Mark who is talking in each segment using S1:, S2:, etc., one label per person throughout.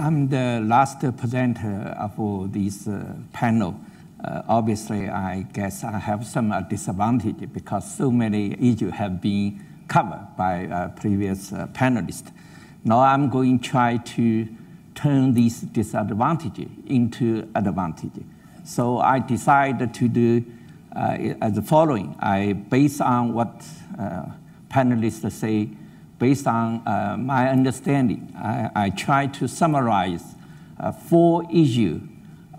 S1: I'm the last presenter of this uh, panel. Uh, obviously, I guess I have some uh, disadvantage because so many issues have been covered by uh, previous uh, panelists. Now I'm going to try to turn this disadvantage into advantage. So I decided to do uh, as the following. I, based on what panelists say, based on uh, my understanding, I, I, try to summarize uh, four issues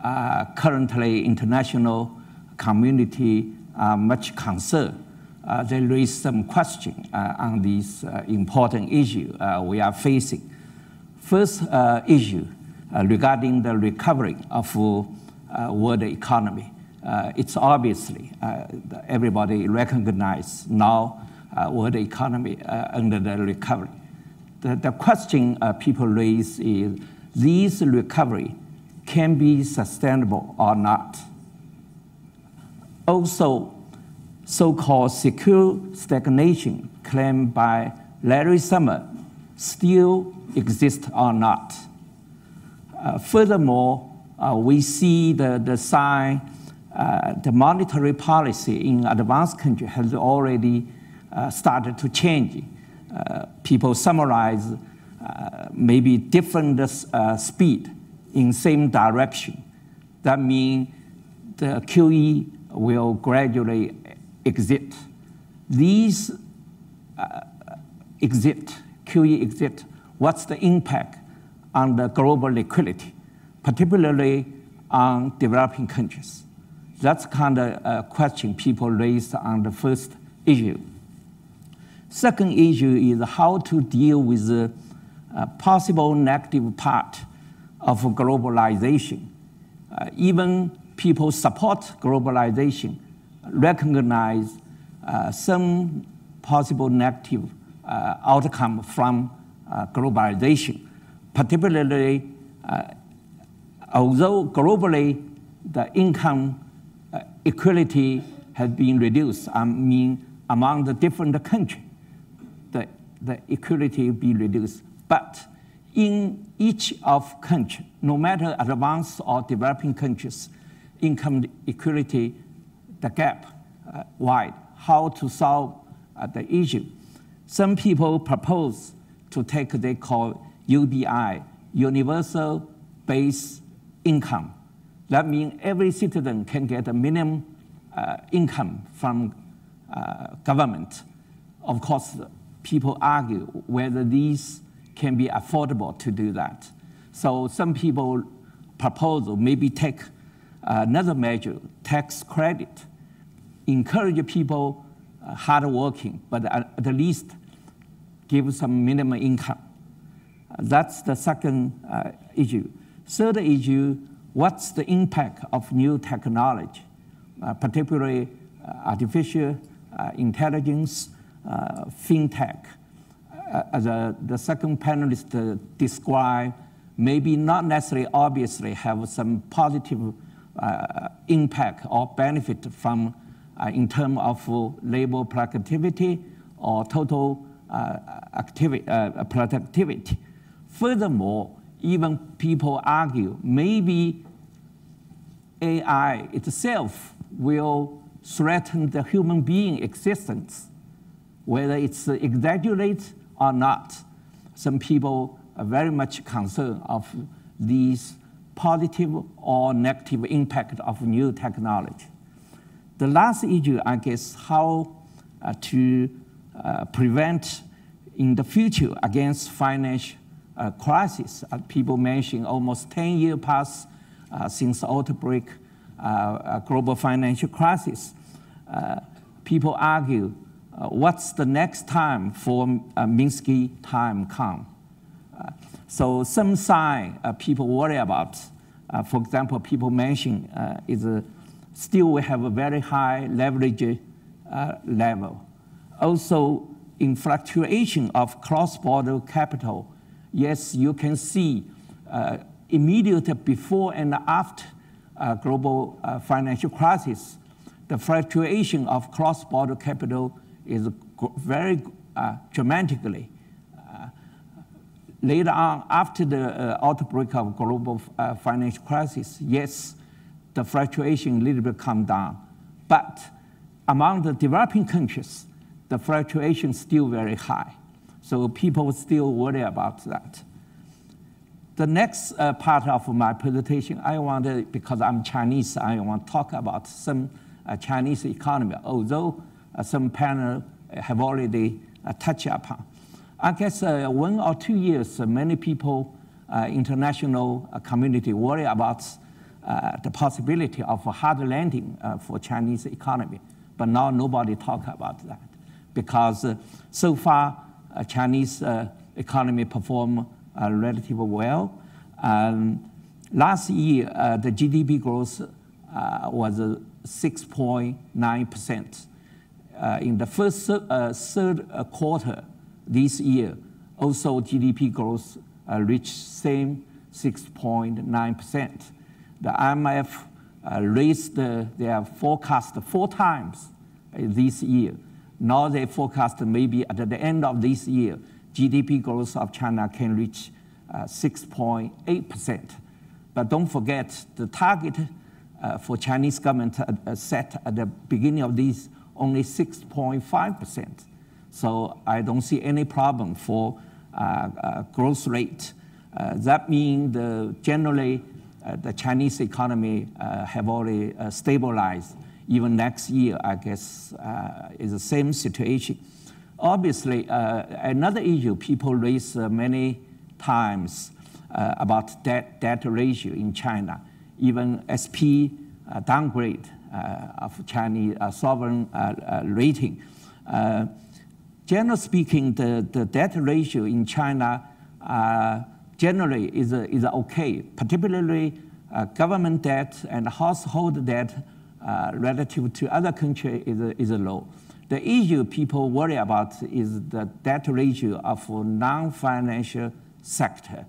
S1: uh, currently international community are much concerned. Uh, they raise some question uh, on this uh, important issue we are facing. First issue regarding the recovery of world economy. it's obviously everybody recognize now world economy uh, under the recovery. The, the question uh, people raise is, this recovery can be sustainable or not. Also, so-called secular stagnation claimed by Larry Summers still exists or not. Uh, furthermore, uh, we see the, the sign, uh, the monetary policy in advanced countries has already uh, started to change. Uh, people summarize uh, maybe different speed in same direction. That means the QE will gradually exit. These exit, QE exit, what's the impact on the global liquidity, particularly on developing countries? That's kind of a question people raised on the first issue. Second issue is how to deal with the uh, possible negative part of globalization. Uh, even people support globalization recognize uh, some possible negative uh, outcome from uh, globalization, particularly uh, although globally the income equality has been reduced, I mean, among the different countries the equality be reduced. But in each of country, no matter advanced or developing countries, income equality, the gap uh, wide, how to solve uh, the issue. Some people propose to take they call UBI, Universal Base Income. That means every citizen can get a minimum uh, income from uh, government. Of course, people argue whether these can be affordable to do that. So some people propose maybe take another measure, tax credit, encourage people uh, hardworking, but at, least give some minimum income. Uh, that's the second uh, issue. Third issue, what's the impact of new technology, uh, particularly uh, artificial uh, intelligence, uh, Uh, fintech. Uh, as the second panelist uh, described, maybe not necessarily obviously have some positive uh, impact or benefit from uh, in terms of labor productivity or total activity, productivity. Furthermore, even people argue maybe AI itself will threaten the human being existence whether it's exaggerated or not. Some people are very much concerned of these positive or negative impact of new technology. The last issue, I guess, how uh, to uh, prevent in the future against financial uh, crisis. Uh, people mention almost 10 years past uh, since outbreak uh, global financial crisis. people argue uh, what's the next time for uh, Minsky time come? Uh, so some sign uh, people worry about, uh, for example, people mention uh, is still we have a very high leverage level. Also, in fluctuation of cross-border capital, yes, you can see immediately before and after global financial crisis, the fluctuation of cross-border capital is very uh, dramatically uh, later on, after the outbreak of global financial crisis, yes, the fluctuation a little bit come down. But among the developing countries, the fluctuation still very high. So people still worry about that. The next uh, part of my presentation, I want to, because I'm Chinese, I want to talk about some uh, Chinese economy, although uh, some panel have already uh, touched upon. I guess uh, one or two years, uh, many people, international community worry about the possibility of a hard landing for Chinese economy. But now nobody talk about that because so far Chinese economy perform relatively well. Um, last year, uh, the GDP growth uh, was 6.9%. Uh, in the first third quarter this year, also GDP growth reached same 6.9%. The IMF raised their forecast four times this year. Now they forecast maybe at the end of this year, GDP growth of China can reach 6.8%. Uh, but don't forget the target uh, for Chinese government uh, set at the beginning of this only 6.5%. So I don't see any problem for uh, uh, growth rate. Uh, that means the, generally the Chinese economy have already stabilized. Even next year, I guess, is the same situation. Obviously, uh, another issue people raise uh, many times uh, about debt, debt ratio in China. Even SP downgrade Uh, of Chinese uh, sovereign uh, rating. generally speaking, the, the debt ratio in China generally is, is okay, particularly uh, government debt and household debt uh, relative to other countries is, is low. The issue people worry about is the debt ratio of non-financial sector.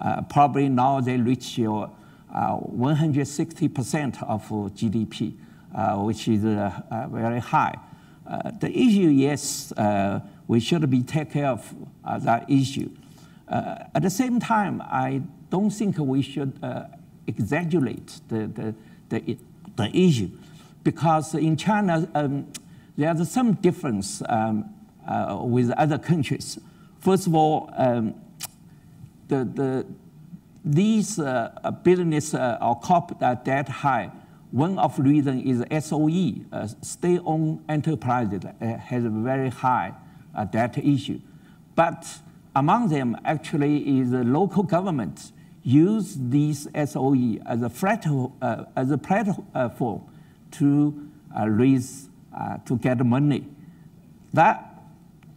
S1: Uh, probably now they reach your 160% of GDP, uh, which is uh, uh, very high. Uh, the issue, yes, we should be take care of that issue. at the same time, I don't think we should exaggerate the, the, the, the, issue because in China, um, there's some difference um, uh, with other countries. First of all, um, the, the, these uh, business uh, or corporate debt high, one of the reasons is SOE, uh, state-owned enterprises, uh, has a very high uh, debt issue. But among them actually is the local government use these SOE as a, flat, uh, as a platform to raise uh, to get money. That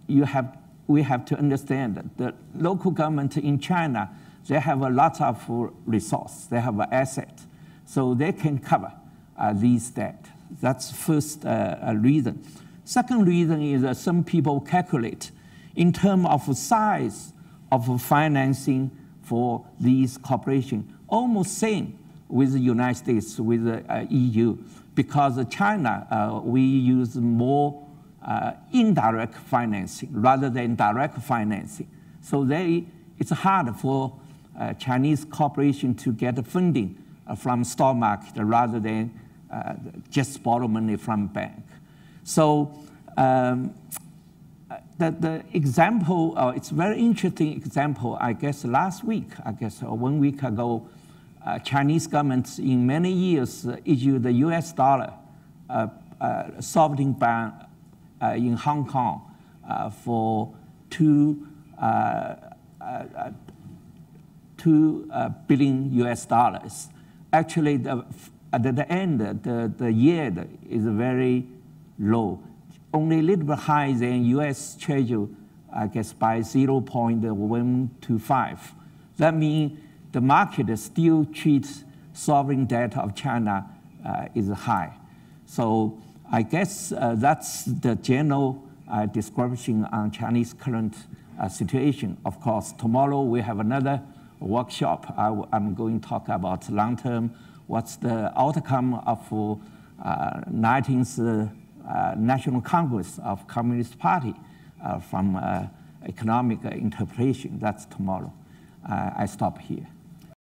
S1: you have, we have to understand that the local government in China, they have a lot of resource, they have an asset, so they can cover uh, these debt. That's first uh, reason. Second reason is that some people calculate in terms of size of financing for these corporations, almost same with the United States, with the uh, EU because China, uh, we use more uh, indirect financing rather than direct financing. So they, it's hard for Chinese corporation to get funding uh, from stock market rather than uh, just borrow money from bank. So um, the, the example, uh, it's very interesting example, I guess last week, I guess one week ago, uh, Chinese government in many years uh, issued the US dollar uh, uh, sovereign bond uh, in Hong Kong uh, for two, two billion US dollars. Actually, the, at the end, the, the yield is very low, only a little bit higher than US Treasury, I guess, by 0.125. That means the market still treats sovereign debt of China uh, is high. So I guess uh, that's the general uh, description on Chinese current uh, situation. Of course, tomorrow we have another workshop. I, am going to talk about long term, what's the outcome of 19th uh, uh, National Congress of Communist Party from economic interpretation, that's tomorrow. Uh, I stop here.